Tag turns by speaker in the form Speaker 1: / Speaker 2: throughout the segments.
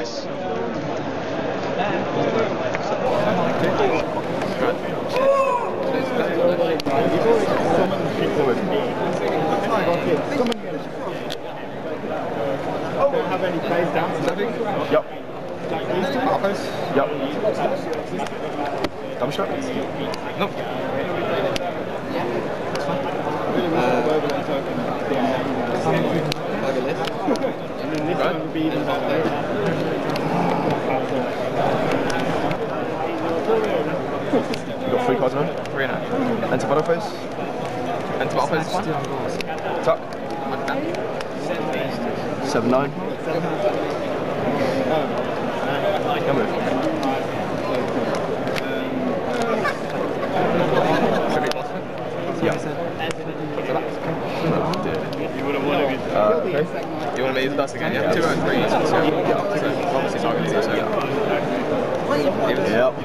Speaker 1: Nice.
Speaker 2: Have any plays down.
Speaker 1: Yep. Yep. Double shot? Nope.
Speaker 2: And then this one would be even better.
Speaker 1: You got three cards hand?
Speaker 3: Three and a.
Speaker 1: Enter battle phase.
Speaker 3: Enter battle phase one.
Speaker 1: Tuck. Seven nine. Come move. Yeah. Uh, okay.
Speaker 3: You want to make the dust again? Yeah. Two and three. So, so obviously targeting you. So.
Speaker 1: Yep.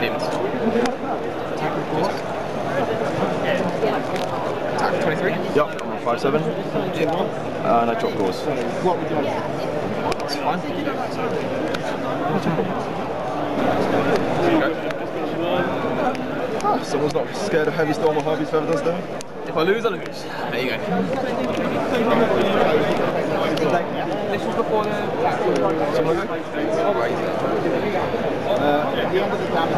Speaker 3: Demons. Attack 23.
Speaker 1: Yep. I'm on five seven. And I drop doors.
Speaker 3: That's fine.
Speaker 1: Ah, someone's not scared of heavy storm or Harpie's Feather Duster.
Speaker 3: If I lose, I lose. There you go. This was before the.
Speaker 2: At the end of the damage,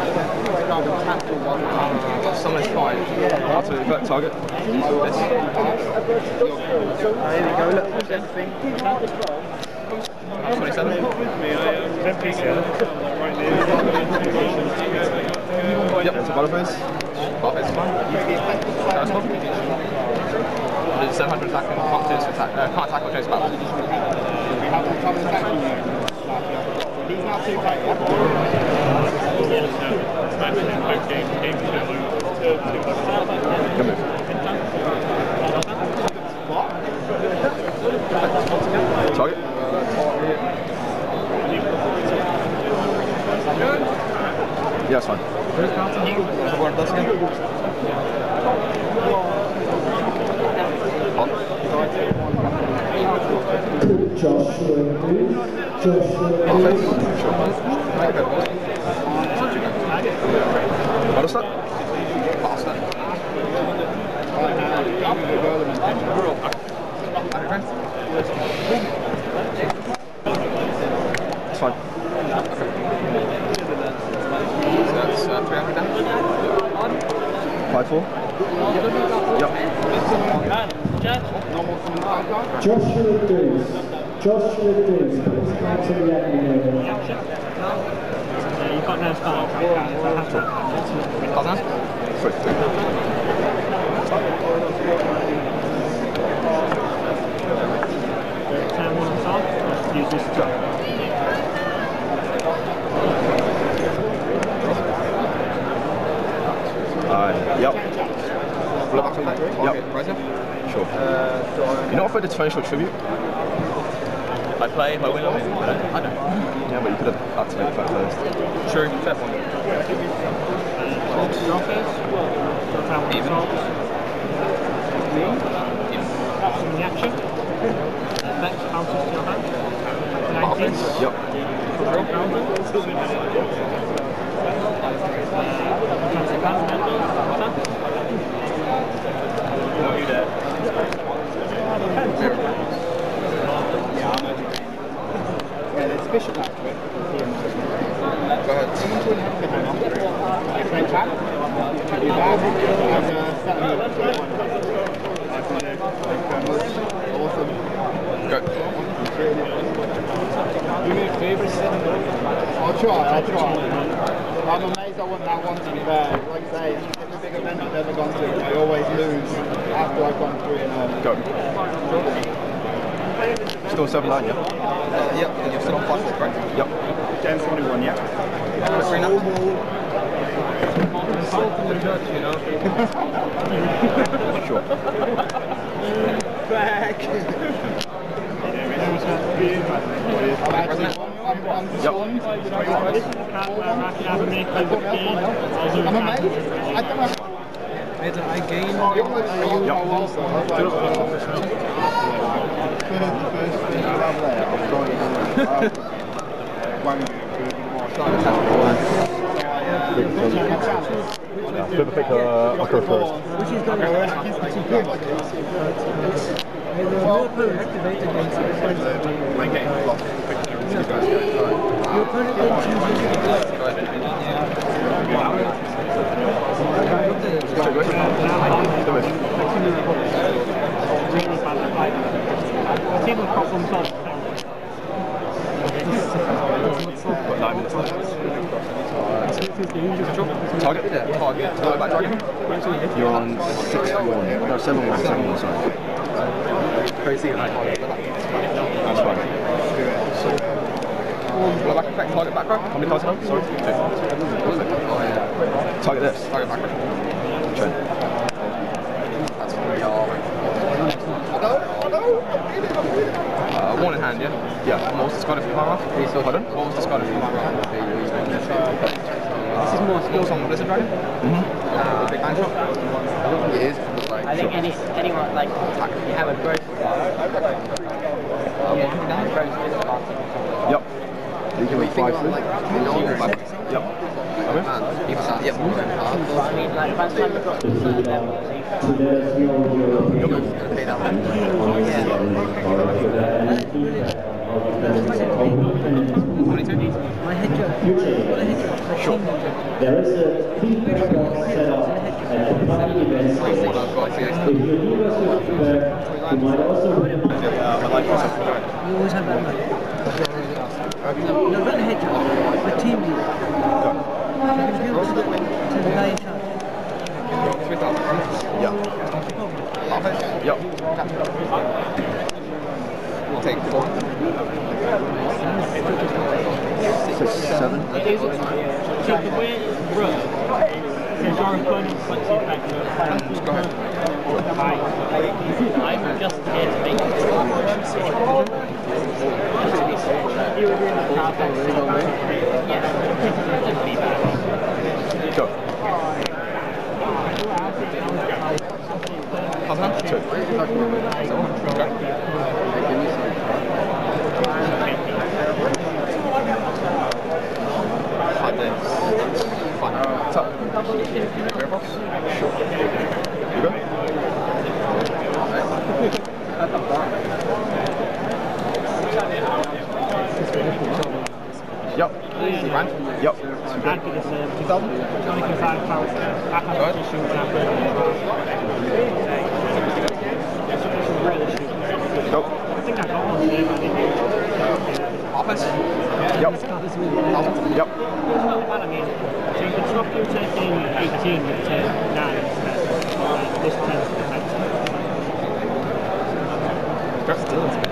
Speaker 2: a
Speaker 3: fine.
Speaker 1: After the effect target.
Speaker 3: This.
Speaker 2: There we go,
Speaker 3: 27.
Speaker 1: Yep. Enter battle phase.
Speaker 3: Battle fine. That's. There's 700 attack and can't do this attack. Uh, can't attack chase battle.
Speaker 2: We have the common tackle He's not too tight.
Speaker 1: Come move. Target. Yeah, it's fine.
Speaker 4: Joshua Booth, Joshua Booth,
Speaker 1: Battle step. It's fine.
Speaker 3: That's 300 damage.
Speaker 1: Five four. Yep.
Speaker 4: Joshua Booth, Joshua Booth, please to the enemy area.
Speaker 3: Call down.
Speaker 1: Three. Uh, yep.
Speaker 3: Pull it back from back.
Speaker 1: Yep.
Speaker 3: Right here.
Speaker 1: Sure. You're not offered a 20 shot tribute?
Speaker 3: I play, if I win, I win. I don't.
Speaker 1: Yeah, but you could have activated that first.
Speaker 3: True, fair point.
Speaker 1: Yep.
Speaker 2: Yeah, there's bishop activate.
Speaker 3: Go ahead.
Speaker 2: Excellent attack. You back. And uh, seven. Awesome.
Speaker 3: Go.
Speaker 2: Do me a favour, I'll try, I'll try. I'm amazed I won that one to be fair. Like I say, in the big event I've ever gone to, I always lose after I've gone three and oh.
Speaker 1: Go. Still 7 9, yeah?
Speaker 3: Uh, yep, and you're still on 5 4, right?
Speaker 1: Yep.
Speaker 2: Gen 41, yeah.
Speaker 3: Three now.
Speaker 1: Sure.
Speaker 2: Back. Ja. Met een iGame. Ja, terug.
Speaker 1: Yeah, pick uh, upper first.
Speaker 5: Which is going to activate against
Speaker 3: Target? Yeah.
Speaker 1: You're on 6-1. No, 7-1. 7-1, sorry.
Speaker 3: Crazy. That's
Speaker 1: fine.
Speaker 3: Blow back effect, target back row.
Speaker 1: How many cards have Sorry. Two. Target this.
Speaker 3: Target back row.
Speaker 1: Trent.
Speaker 3: That's three R. Uh, one in hand, yeah?
Speaker 1: Yeah.
Speaker 3: What was discarded from my Pardon? What was discarded from my This is more skills on Blizzard Dragon? Mm-hmm. Uh, big hand shot? It is. Like,
Speaker 6: I think any anyone like you have a growth
Speaker 3: uh, one down.
Speaker 1: Yep. You can make five through.
Speaker 3: Like,
Speaker 1: Yep.
Speaker 3: Man, people say, yep.
Speaker 6: I mean like by the time you got to a certain level you
Speaker 4: To let us know your opinion
Speaker 3: Okay, that one.
Speaker 4: Future.
Speaker 5: my head judge. What a head judge. Sure.
Speaker 4: There is a feedback box set up at the party event. If you leave us your feedback, you might also
Speaker 5: You always have that man. No, not a head judge. A team leader. You can appeal to the, to the guy in charge.
Speaker 1: Yep. Yep.
Speaker 3: We'll take four.
Speaker 1: Six, seven.
Speaker 7: So the way it works is your opponent puts you back to a
Speaker 3: Just go ahead.
Speaker 7: I'm just here to make it
Speaker 1: Yep. Yep.
Speaker 7: I think I got one there, but I didn't.
Speaker 3: Offense?
Speaker 1: Yep. Yep.
Speaker 7: It's not bad, I mean, so you can swap your taking 18 with turn 9 instead. Uh, this turn's the
Speaker 3: Still, it's